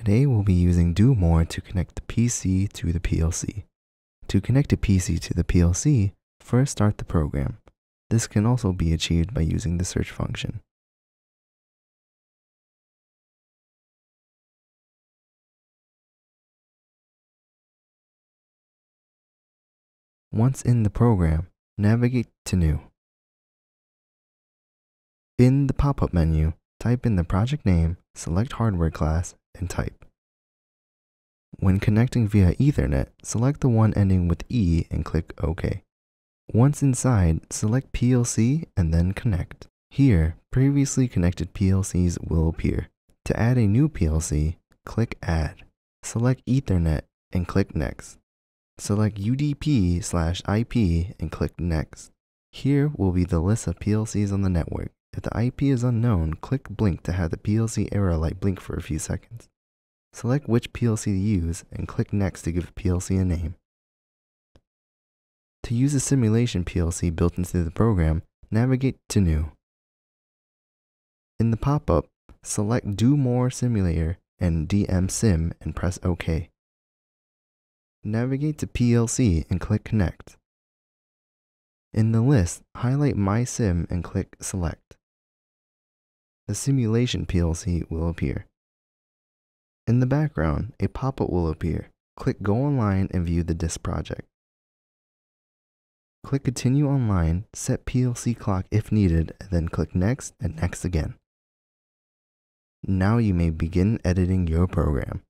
Today we'll be using Do More to connect the PC to the PLC. To connect a PC to the PLC, first start the program. This can also be achieved by using the search function. Once in the program, navigate to New. In the pop-up menu, type in the project name, select hardware class, and type. When connecting via Ethernet, select the one ending with E and click OK. Once inside, select PLC and then connect. Here, previously connected PLCs will appear. To add a new PLC, click Add. Select Ethernet and click Next. Select UDP slash IP and click Next. Here will be the list of PLCs on the network. If the IP is unknown, click Blink to have the PLC error light blink for a few seconds. Select which PLC to use and click Next to give the PLC a name. To use a simulation PLC built into the program, navigate to New. In the pop-up, select Do More Simulator and DM Sim and press OK. Navigate to PLC and click Connect. In the list, highlight My Sim and click Select. The simulation PLC will appear. In the background, a pop-up will appear. Click Go Online and view the disk project. Click Continue Online, set PLC clock if needed, then click Next and Next again. Now you may begin editing your program.